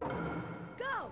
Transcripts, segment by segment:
Go!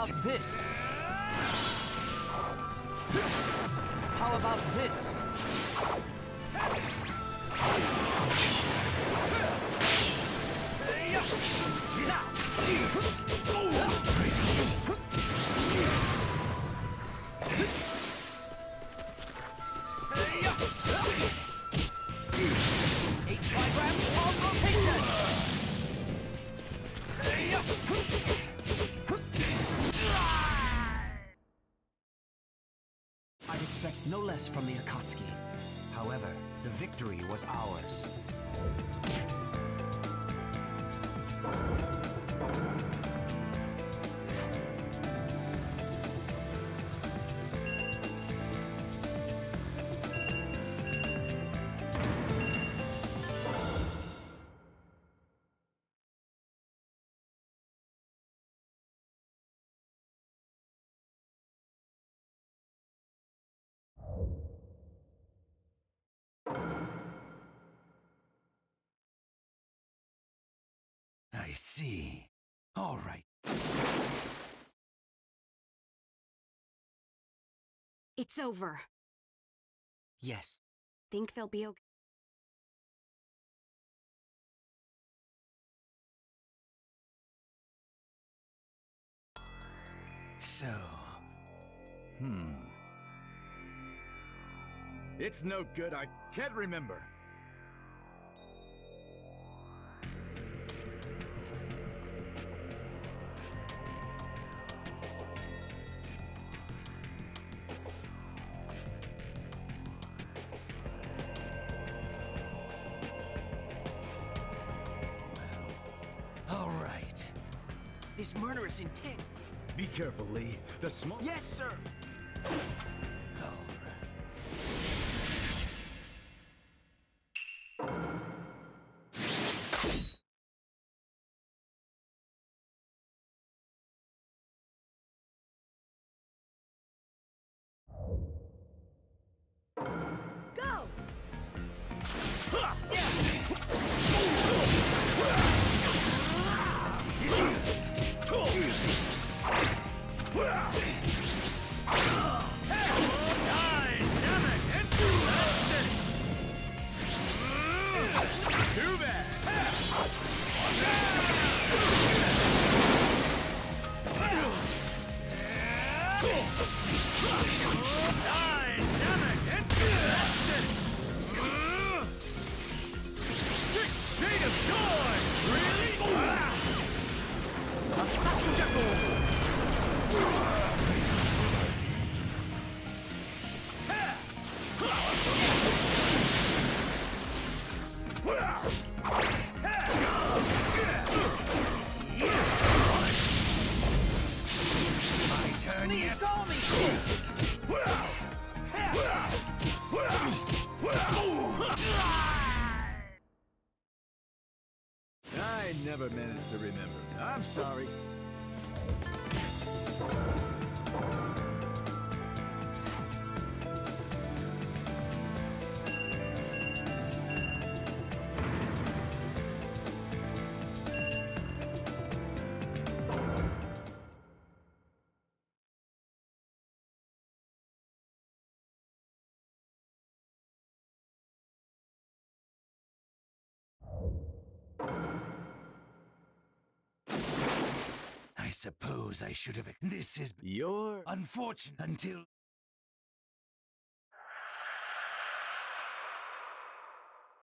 How about this? How about this? Expect no less from the Akatsuki. However, the victory was ours. I see. All right. It's over. Yes, Think they'll be okay? So. Hmm. It's no good, I can't remember. This murderous intent. Be careful, Lee. The small. Yes, sir. Never managed to remember. I'm sorry. Suppose I should have. This is You're unfortunate until.